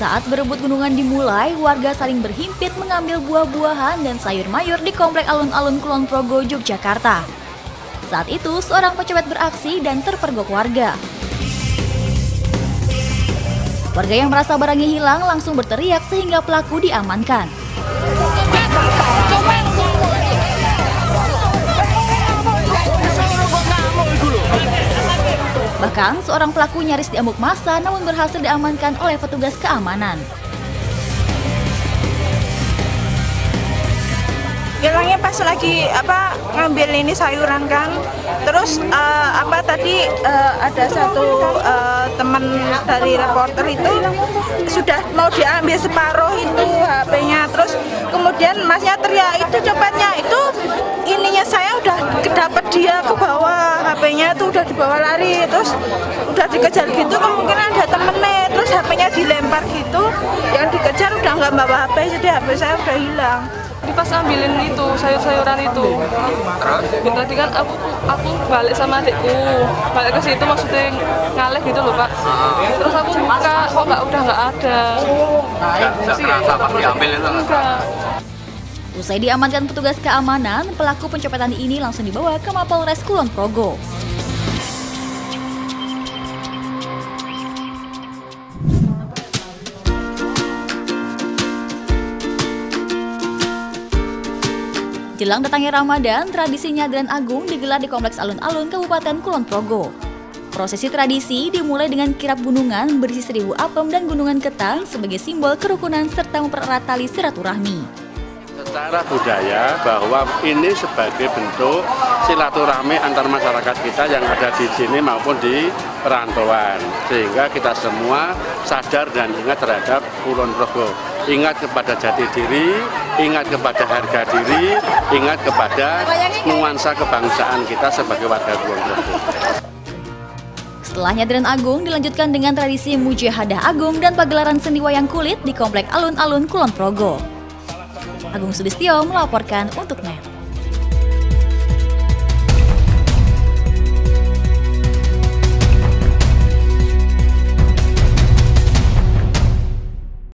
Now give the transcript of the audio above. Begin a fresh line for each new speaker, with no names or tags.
Saat berebut gunungan dimulai, warga saling berhimpit mengambil buah-buahan dan sayur mayur di Komplek Alun-Alun Kulon Progo, Yogyakarta. Saat itu, seorang pencopet beraksi dan terpergok warga. Warga yang merasa barangnya hilang langsung berteriak sehingga pelaku diamankan. Bahkan seorang pelaku nyaris diamuk masa namun berhasil diamankan oleh petugas keamanan.
Hilangnya pas lagi apa ngambil ini sayuran kan, terus uh, apa tadi uh, ada satu uh, teman dari reporter itu sudah mau diambil separuh itu HP-nya, terus kemudian masnya teriak itu copetnya itu ininya saya udah dapat dia ke HP-nya itu udah dibawa lari terus udah dikejar gitu kemungkinan ada temennya terus HP-nya dilempar gitu. Yang dikejar udah nggak bawa HP jadi HP saya udah hilang.
Ini pas ambilin itu sayur-sayuran itu terus? Tadi kan aku aku balik sama adikku balik ke situ maksudnya ngalih gitu loh pak. Terus aku buka kok nggak udah nggak ada.
Diambil itu
enggak
Usai diamankan petugas keamanan, pelaku pencopetan ini langsung dibawa ke Mapolres Kulon Progo. Jelang datangnya Ramadan, tradisi nyadran agung digelar di Kompleks Alun-Alun Kabupaten Kulon Progo. Prosesi tradisi dimulai dengan kirap gunungan berisi seribu apem dan gunungan ketang sebagai simbol kerukunan serta mempererat tali silaturahmi.
Secara budaya bahwa ini sebagai bentuk silaturahmi antar masyarakat kita yang ada di sini maupun di perantauan. Sehingga kita semua sadar dan ingat terhadap Kulon Progo. Ingat kepada jati diri ingat kepada harga diri ingat kepada nuansa kebangsaan kita sebagai warga Kulon Progo
Setelah nyadran agung dilanjutkan dengan tradisi mujahadah agung dan pagelaran seni wayang kulit di Komplek Alun-Alun Kulon Progo. Agung Sudistio melaporkan untuk NET.